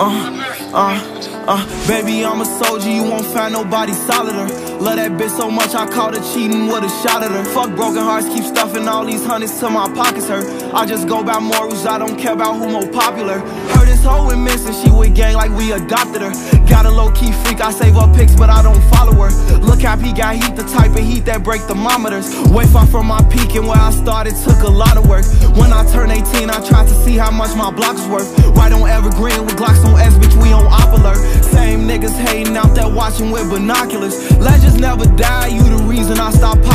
Uh, uh, uh, baby, I'm a soldier, you won't find nobody solider. Love that bitch so much, I caught her cheating with a shot at her. Fuck broken hearts, keep stuffing all these hundreds till my pockets hurt. I just go by morals, I don't care about who more popular. Heard this hoe and missing, she with gang like we adopted her. Got a low key freak, I save her pics, but I don't follow her. Look how he got heat, the type of heat that break thermometers. Way far from my peak, and where I started took a lot of work. When see how much my block's worth. Right on Evergreen with Glocks on S, bitch, we on op alert. Same niggas hating out there watching with binoculars. Legends never die, you the reason I stopped.